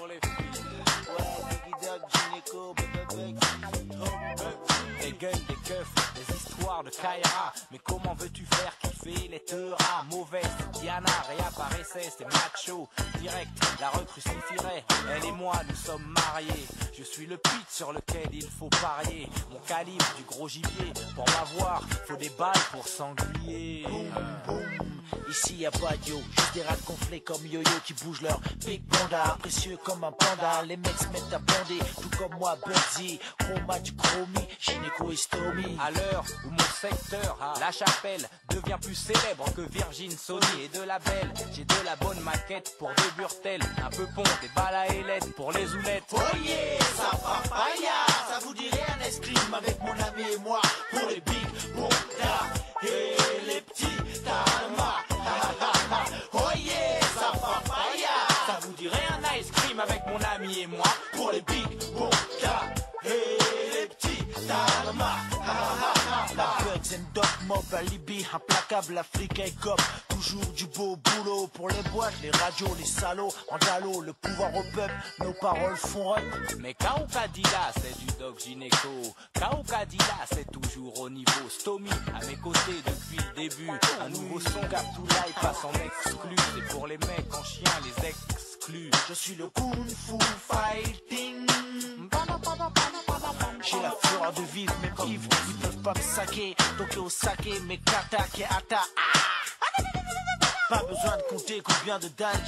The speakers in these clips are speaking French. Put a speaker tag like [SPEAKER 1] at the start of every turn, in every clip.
[SPEAKER 1] surely free. Des gueules, des keufs, des histoires de Kaira. Mais comment veux-tu faire kiffer les teuras? Mauvaises Diana réapparaissait, c'était macho. Direct, la recrucifierait. Elle et moi, nous sommes mariés. Je suis le pit sur lequel il faut parier. Mon calibre du gros gibier. Pour m'avoir, faut des balles pour sanglier.
[SPEAKER 2] Ici y a pas de juste des rats gonflés comme yo-yo qui bougent leur big panda. Précieux comme un panda, les mecs se mettent à bander, tout comme moi, Bugsy, chroma du chromie, gynéco estomie.
[SPEAKER 1] À l'heure où mon secteur, la chapelle, devient plus célèbre que Virgin Sony et de la belle, j'ai de la bonne maquette pour deux burtels, un peu pont, des balles pour les oulettes.
[SPEAKER 2] Oh yeah, ça papaya, ça vous dirait un escrime avec mon ami et moi, pour les big bondas
[SPEAKER 1] avec mon ami et moi
[SPEAKER 2] pour les big bondas et les petits talmas. Bugs and Doc Mob, alibi, implacable, Afrique et cop. Toujours du beau boulot pour les boîtes, les radios, les salauds. Andalo, le pouvoir au peuple, nos paroles font rock.
[SPEAKER 1] Mais Kao Kadila, c'est du doc gynéco. Kao Kadila, c'est toujours au niveau. Stomy, à mes côtés depuis le début. Un nouveau son Captoulaï passe en exclu. C'est pour les mecs en chien, les
[SPEAKER 2] Je suis le kung fu fighting. J'ai la fureur de vivre, mes vivre, ils peuvent pas me saquer. Donc au saké, mes kata, ke. Pas besoin de compter combien de dalles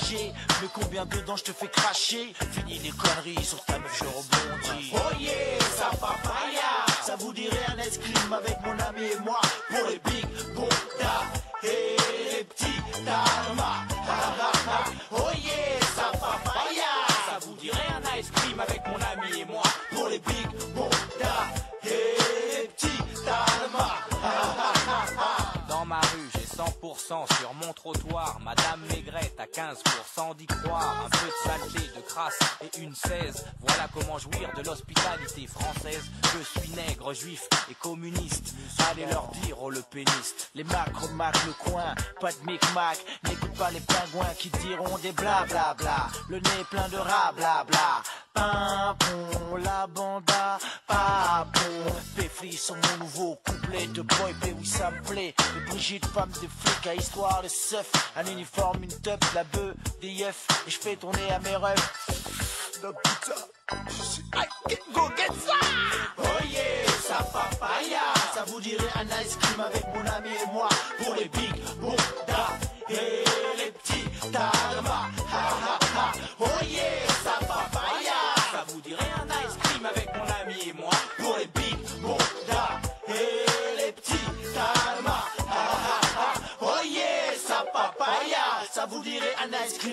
[SPEAKER 2] mais combien dedans je te fais cracher. Fini les conneries, sur ta meuf je rebondis. Oh yeah, ça papaya. Ça vous dirait un escrime avec mon ami et moi pour les big bondas et les petits talmas.
[SPEAKER 1] 100% sur mon trottoir. Madame Maigrette à 15% d'y croire. Un peu de saleté, de crasse et une 16. Voilà comment jouir de l'hospitalité française. Je suis nègre, juif et communiste. Allez leur dire, oh le péniste.
[SPEAKER 2] Les marques remarquent le coin, pas de micmac. N'écoute pas les pingouins qui diront des blablabla. Le nez plein de rats blabla. Pimpon, la banda, papon. Péfli sur mon nouveau couplet de boy, play, oui ça me plaît. Les Brigitte, femme de flic à histoire de seuf. Un uniforme, une teuf, la bœuf, des yeux. Et je fais tourner à mes rêves. The putain, je suis I go get ça! Oh yeah, ça papaya. Ça vous dirait un ice cream avec mon ami et moi pour les big bondas et les petits talmas. Ha ha ha. Oh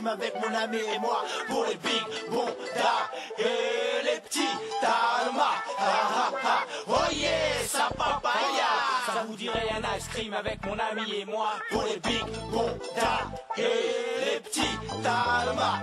[SPEAKER 1] avec mon ami et moi
[SPEAKER 2] pour les big bondas et les petits talmas. Ha ha ha. Oh yeah, ça papaya. Ça vous dirait un ice cream avec mon ami et moi pour les big bondas et les petits talmas.